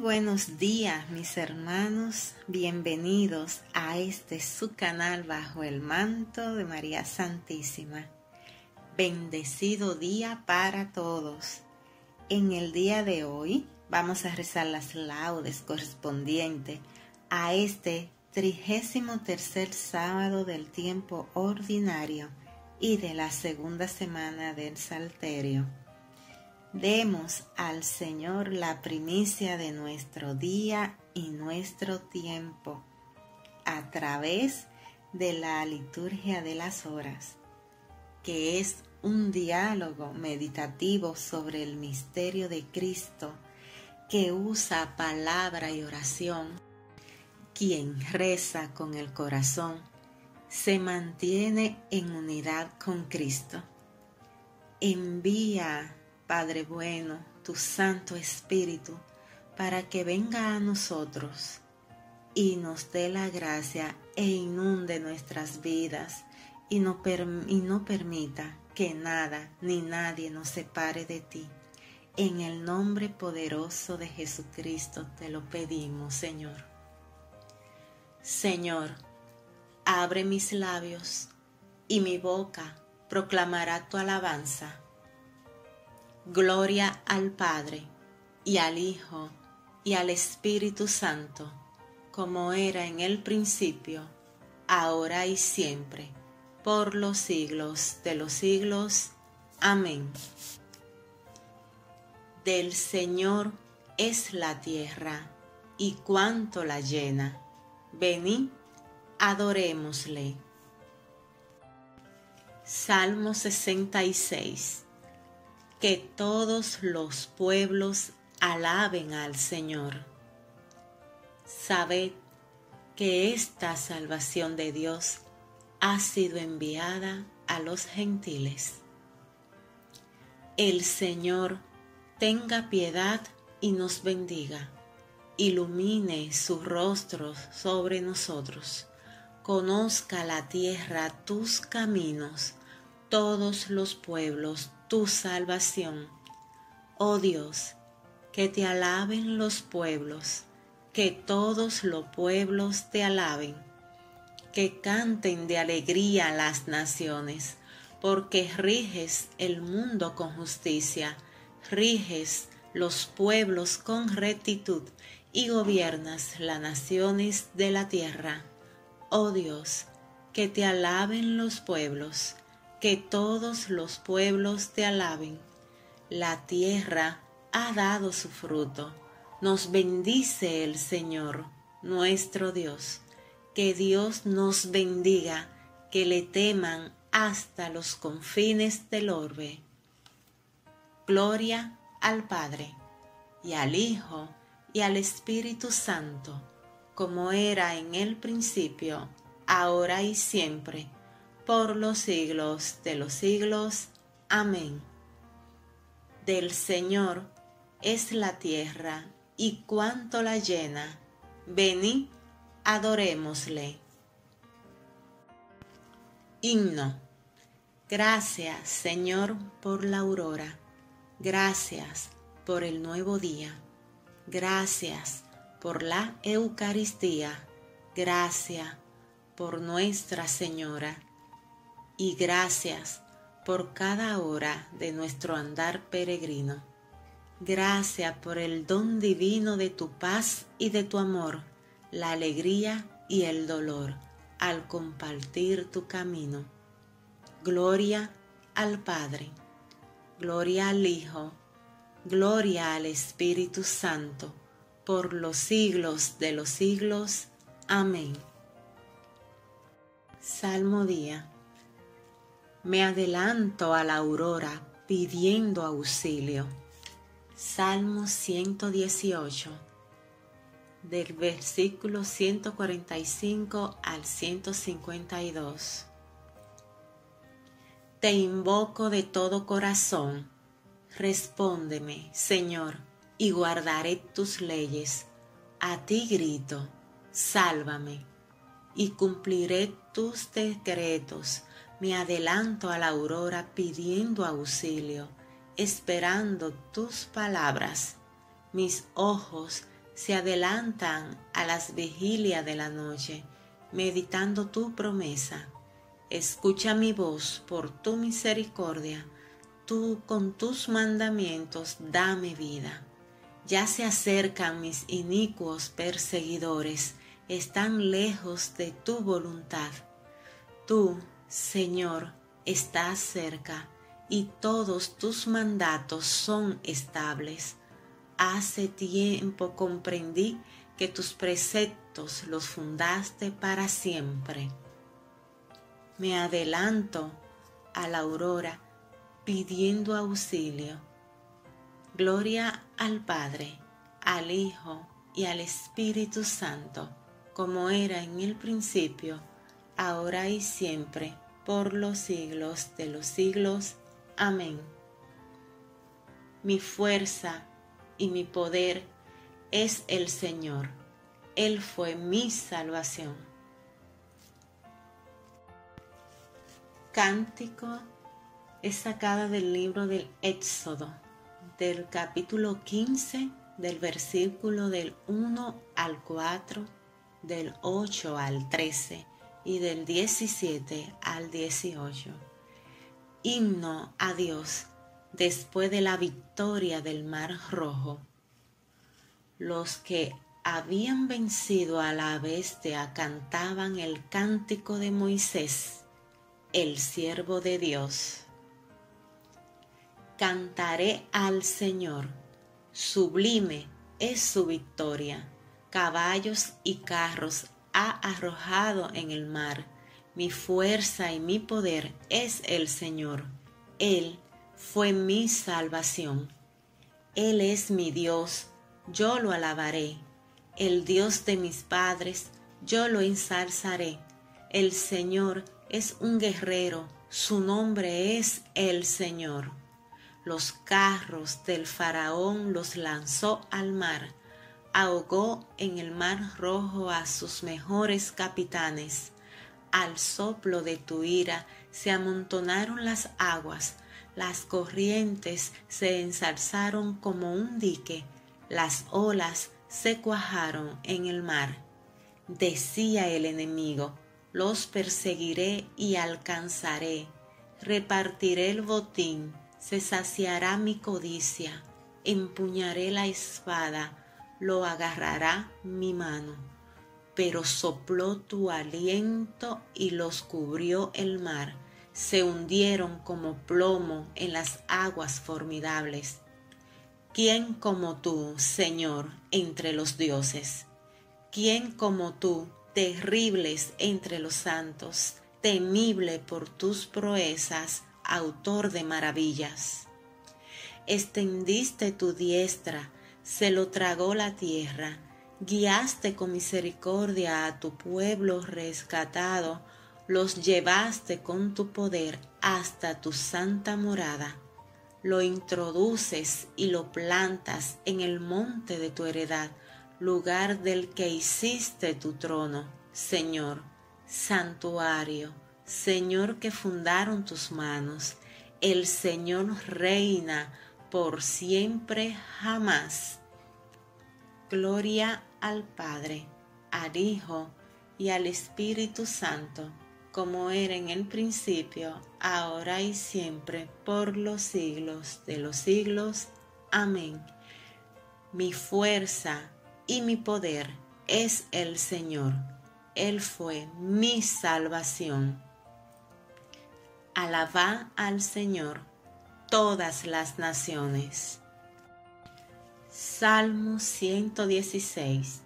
Buenos días mis hermanos, bienvenidos a este su canal bajo el manto de María Santísima. Bendecido día para todos. En el día de hoy vamos a rezar las laudes correspondientes a este trigésimo tercer sábado del tiempo ordinario y de la segunda semana del Salterio. Demos al Señor la primicia de nuestro día y nuestro tiempo a través de la liturgia de las horas, que es un diálogo meditativo sobre el misterio de Cristo que usa palabra y oración. Quien reza con el corazón se mantiene en unidad con Cristo. Envía Padre bueno, tu Santo Espíritu, para que venga a nosotros y nos dé la gracia e inunde nuestras vidas y no, y no permita que nada ni nadie nos separe de ti. En el nombre poderoso de Jesucristo te lo pedimos, Señor. Señor, abre mis labios y mi boca proclamará tu alabanza. Gloria al Padre, y al Hijo, y al Espíritu Santo, como era en el principio, ahora y siempre, por los siglos de los siglos. Amén. Del Señor es la tierra, y cuanto la llena. Venid, adorémosle. Salmo 66 que todos los pueblos alaben al Señor. Sabed que esta salvación de Dios ha sido enviada a los gentiles. El Señor tenga piedad y nos bendiga, ilumine su rostro sobre nosotros, conozca la tierra tus caminos, todos los pueblos tu salvación. Oh Dios, que te alaben los pueblos, que todos los pueblos te alaben, que canten de alegría las naciones, porque riges el mundo con justicia, riges los pueblos con rectitud y gobiernas las naciones de la tierra. Oh Dios, que te alaben los pueblos, que todos los pueblos te alaben. La tierra ha dado su fruto. Nos bendice el Señor, nuestro Dios. Que Dios nos bendiga, que le teman hasta los confines del orbe. Gloria al Padre, y al Hijo, y al Espíritu Santo, como era en el principio, ahora y siempre, por los siglos de los siglos. Amén. Del Señor es la tierra y cuanto la llena. Venid, adorémosle. Himno. Gracias, Señor, por la aurora. Gracias por el nuevo día. Gracias por la Eucaristía. Gracias por Nuestra Señora y gracias por cada hora de nuestro andar peregrino. Gracias por el don divino de tu paz y de tu amor, la alegría y el dolor al compartir tu camino. Gloria al Padre, gloria al Hijo, gloria al Espíritu Santo, por los siglos de los siglos. Amén. Salmo día me adelanto a la aurora pidiendo auxilio. Salmo 118, del versículo 145 al 152. Te invoco de todo corazón, respóndeme, Señor, y guardaré tus leyes. A ti grito, sálvame, y cumpliré tus decretos me adelanto a la aurora pidiendo auxilio, esperando tus palabras. Mis ojos se adelantan a las vigilias de la noche, meditando tu promesa. Escucha mi voz por tu misericordia, tú con tus mandamientos dame vida. Ya se acercan mis inicuos perseguidores, están lejos de tu voluntad. Tú, Señor, estás cerca y todos tus mandatos son estables. Hace tiempo comprendí que tus preceptos los fundaste para siempre. Me adelanto a la aurora pidiendo auxilio. Gloria al Padre, al Hijo y al Espíritu Santo, como era en el principio, ahora y siempre, por los siglos de los siglos. Amén. Mi fuerza y mi poder es el Señor. Él fue mi salvación. Cántico es sacada del libro del Éxodo, del capítulo 15, del versículo del 1 al 4, del 8 al 13 y del 17 al 18 himno a Dios después de la victoria del Mar Rojo. Los que habían vencido a la bestia cantaban el cántico de Moisés, el siervo de Dios. Cantaré al Señor, sublime es su victoria, caballos y carros ha arrojado en el mar mi fuerza y mi poder es el Señor. Él fue mi salvación. Él es mi Dios, yo lo alabaré. El Dios de mis padres, yo lo ensalzaré. El Señor es un guerrero, su nombre es el Señor. Los carros del faraón los lanzó al mar, ahogó en el mar rojo a sus mejores capitanes al soplo de tu ira se amontonaron las aguas, las corrientes se ensalzaron como un dique, las olas se cuajaron en el mar. Decía el enemigo, los perseguiré y alcanzaré, repartiré el botín, se saciará mi codicia, empuñaré la espada, lo agarrará mi mano pero sopló tu aliento y los cubrió el mar, se hundieron como plomo en las aguas formidables. ¿Quién como tú, Señor, entre los dioses? ¿Quién como tú, terribles entre los santos, temible por tus proezas, autor de maravillas? Extendiste tu diestra, se lo tragó la tierra, guiaste con misericordia a tu pueblo rescatado, los llevaste con tu poder hasta tu santa morada. Lo introduces y lo plantas en el monte de tu heredad, lugar del que hiciste tu trono, Señor, santuario, Señor que fundaron tus manos. El Señor reina por siempre jamás. Gloria al Padre, al Hijo y al Espíritu Santo, como era en el principio, ahora y siempre, por los siglos de los siglos. Amén. Mi fuerza y mi poder es el Señor. Él fue mi salvación. Alabá al Señor todas las naciones. Salmo 116.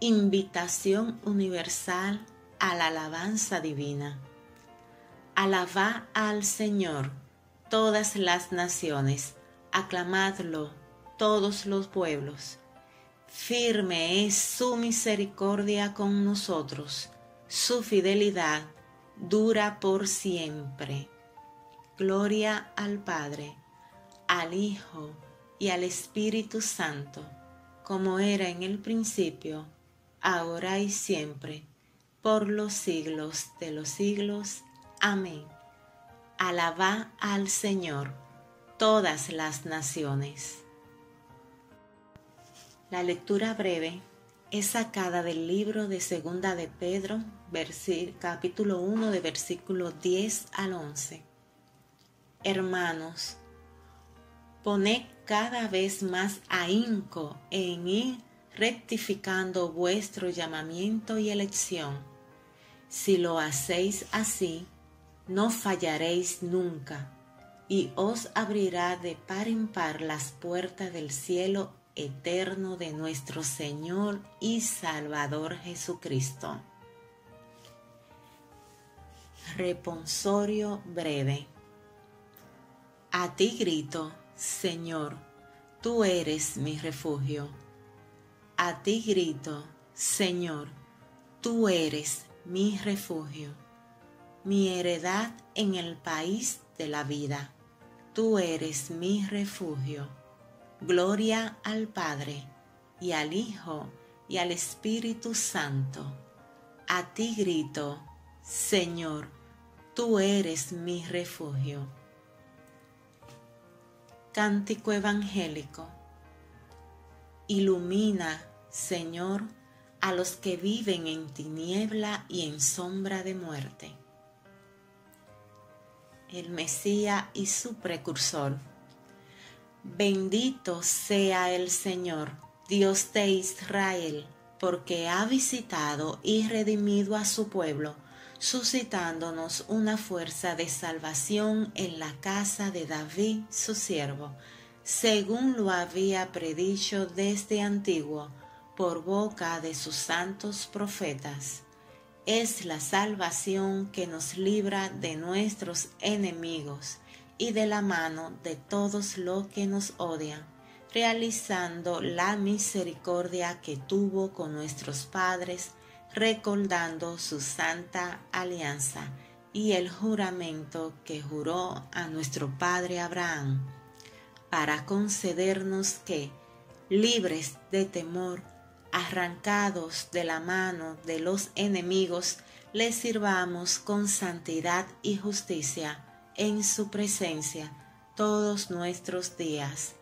Invitación universal a la alabanza divina. Alabá al Señor todas las naciones, aclamadlo todos los pueblos. Firme es su misericordia con nosotros, su fidelidad dura por siempre. Gloria al Padre, al Hijo, y al Espíritu Santo, como era en el principio, ahora y siempre, por los siglos de los siglos. Amén. Alabá al Señor todas las naciones. La lectura breve es sacada del libro de Segunda de Pedro, capítulo 1 de versículo 10 al 11. Hermanos, poned cada vez más ahínco en ir rectificando vuestro llamamiento y elección. Si lo hacéis así, no fallaréis nunca, y os abrirá de par en par las puertas del cielo eterno de nuestro Señor y Salvador Jesucristo. Reponsorio breve. A ti grito, Señor, tú eres mi refugio. A ti grito, Señor, tú eres mi refugio, mi heredad en el país de la vida. Tú eres mi refugio. Gloria al Padre, y al Hijo, y al Espíritu Santo. A ti grito, Señor, tú eres mi refugio. Cántico Evangélico. Ilumina, Señor, a los que viven en tiniebla y en sombra de muerte. El Mesías y su precursor. Bendito sea el Señor, Dios de Israel, porque ha visitado y redimido a su pueblo suscitándonos una fuerza de salvación en la casa de David, su siervo, según lo había predicho desde antiguo por boca de sus santos profetas. Es la salvación que nos libra de nuestros enemigos y de la mano de todos los que nos odian, realizando la misericordia que tuvo con nuestros padres, recordando su santa alianza y el juramento que juró a nuestro padre Abraham, para concedernos que, libres de temor, arrancados de la mano de los enemigos, le sirvamos con santidad y justicia en su presencia todos nuestros días.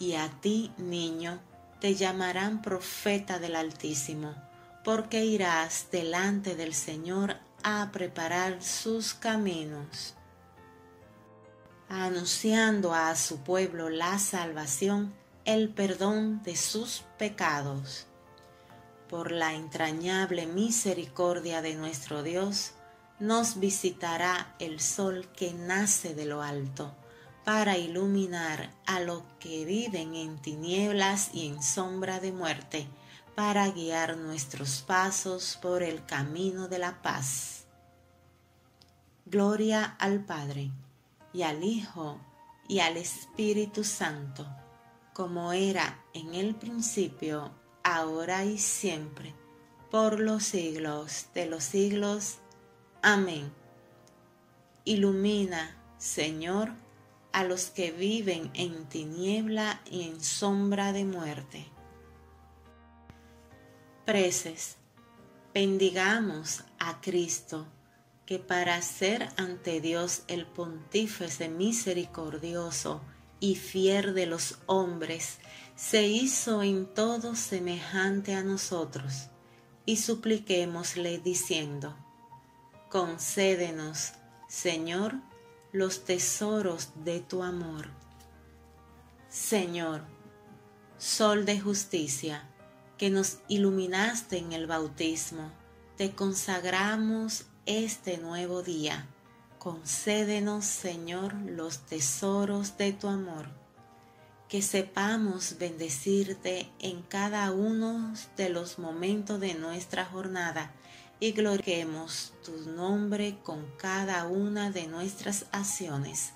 Y a ti, niño, te llamarán profeta del Altísimo porque irás delante del Señor a preparar sus caminos, anunciando a su pueblo la salvación, el perdón de sus pecados. Por la entrañable misericordia de nuestro Dios, nos visitará el sol que nace de lo alto, para iluminar a los que viven en tinieblas y en sombra de muerte, para guiar nuestros pasos por el camino de la paz. Gloria al Padre, y al Hijo, y al Espíritu Santo, como era en el principio, ahora y siempre, por los siglos de los siglos. Amén. Ilumina, Señor, a los que viven en tiniebla y en sombra de muerte Preces. Bendigamos a Cristo, que para ser ante Dios el pontífice misericordioso y fiel de los hombres, se hizo en todo semejante a nosotros, y supliquémosle diciendo, concédenos, Señor, los tesoros de tu amor. Señor, Sol de justicia, que nos iluminaste en el bautismo, te consagramos este nuevo día. Concédenos, Señor, los tesoros de tu amor, que sepamos bendecirte en cada uno de los momentos de nuestra jornada y gloriemos tu nombre con cada una de nuestras acciones.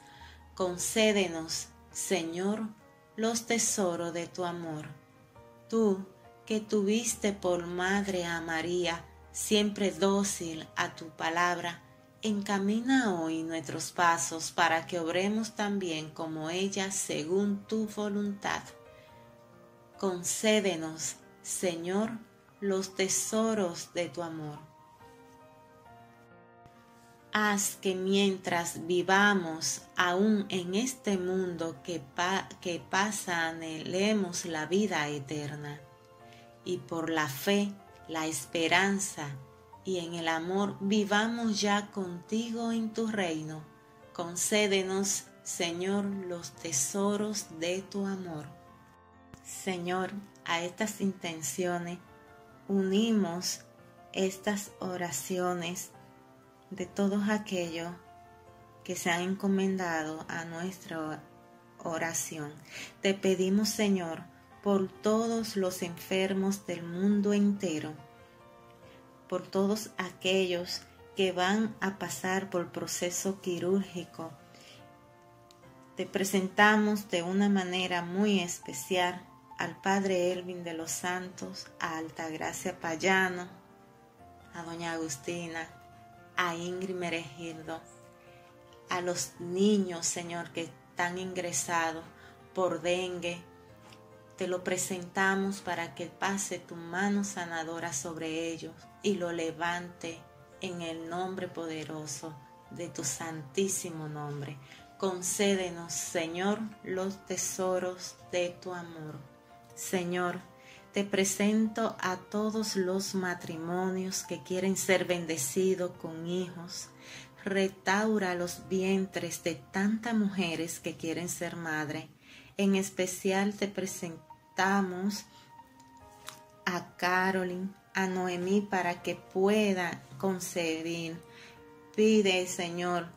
Concédenos, Señor, los tesoros de tu amor. Tú, que tuviste por madre a María, siempre dócil a tu palabra, encamina hoy nuestros pasos para que obremos también como ella según tu voluntad. Concédenos, Señor, los tesoros de tu amor. Haz que mientras vivamos aún en este mundo que, que pasa anhelemos la vida eterna y por la fe, la esperanza y en el amor vivamos ya contigo en tu reino. Concédenos, Señor, los tesoros de tu amor. Señor, a estas intenciones unimos estas oraciones de todos aquellos que se han encomendado a nuestra oración. Te pedimos, Señor, por todos los enfermos del mundo entero, por todos aquellos que van a pasar por proceso quirúrgico. Te presentamos de una manera muy especial al Padre Elvin de los Santos, a Altagracia Payano, a Doña Agustina, a Ingrid Meregildo, a los niños, Señor, que están ingresados por dengue. Te lo presentamos para que pase tu mano sanadora sobre ellos y lo levante en el nombre poderoso de tu santísimo nombre. Concédenos, Señor, los tesoros de tu amor. Señor, te presento a todos los matrimonios que quieren ser bendecidos con hijos. Retaura los vientres de tantas mujeres que quieren ser madre. En especial te presentamos a Carolyn, a Noemí para que pueda concebir. Pide, Señor,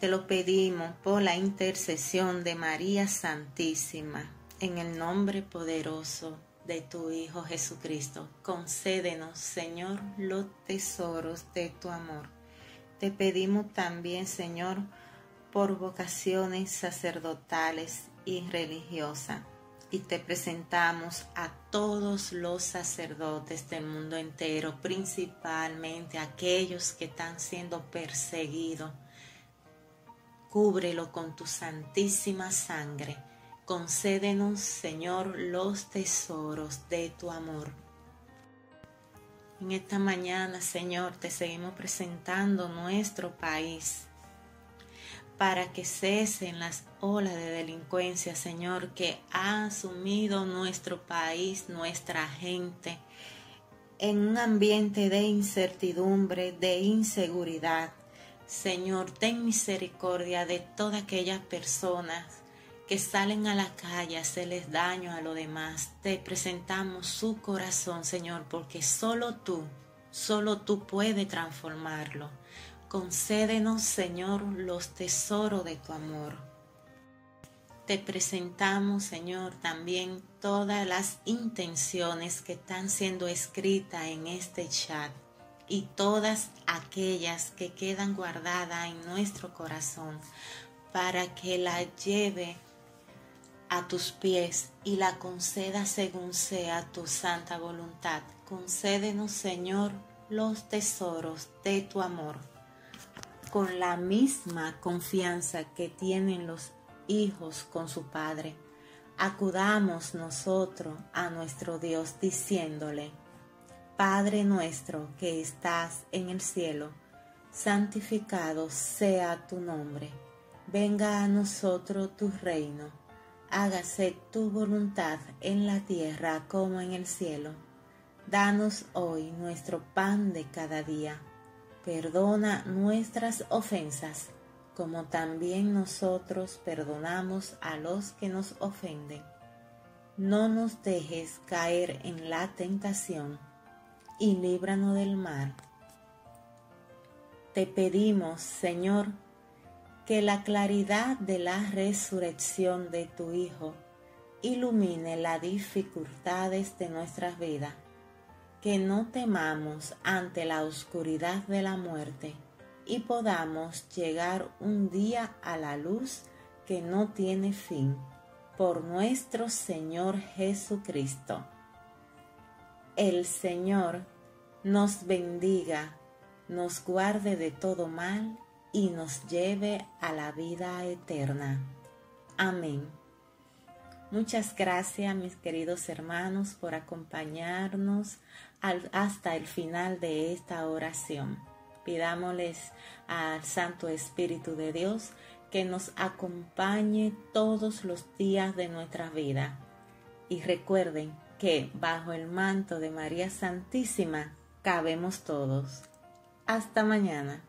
te lo pedimos por la intercesión de María Santísima, en el nombre poderoso de tu Hijo Jesucristo. Concédenos, Señor, los tesoros de tu amor. Te pedimos también, Señor, por vocaciones sacerdotales y religiosas. Y te presentamos a todos los sacerdotes del mundo entero, principalmente aquellos que están siendo perseguidos. Cúbrelo con tu santísima sangre Concédenos, Señor, los tesoros de tu amor. En esta mañana, Señor, te seguimos presentando nuestro país para que cesen las olas de delincuencia, Señor, que ha asumido nuestro país, nuestra gente, en un ambiente de incertidumbre, de inseguridad. Señor, ten misericordia de todas aquellas personas que salen a la calle a hacerles daño a los demás. Te presentamos su corazón, Señor, porque solo tú, solo tú puedes transformarlo. Concédenos, Señor, los tesoros de tu amor. Te presentamos, Señor, también todas las intenciones que están siendo escritas en este chat y todas aquellas que quedan guardadas en nuestro corazón para que la lleve a tus pies y la conceda según sea tu santa voluntad. Concédenos, Señor, los tesoros de tu amor, con la misma confianza que tienen los hijos con su Padre. Acudamos nosotros a nuestro Dios diciéndole, Padre nuestro que estás en el cielo, santificado sea tu nombre, venga a nosotros tu reino hágase tu voluntad en la tierra como en el cielo. Danos hoy nuestro pan de cada día. Perdona nuestras ofensas, como también nosotros perdonamos a los que nos ofenden. No nos dejes caer en la tentación, y líbranos del mal. Te pedimos, Señor, que la claridad de la resurrección de tu Hijo ilumine las dificultades de nuestras vidas, que no temamos ante la oscuridad de la muerte y podamos llegar un día a la luz que no tiene fin, por nuestro Señor Jesucristo. El Señor nos bendiga, nos guarde de todo mal y nos lleve a la vida eterna. Amén. Muchas gracias mis queridos hermanos por acompañarnos hasta el final de esta oración. Pidámosles al Santo Espíritu de Dios que nos acompañe todos los días de nuestra vida. Y recuerden que bajo el manto de María Santísima cabemos todos. Hasta mañana.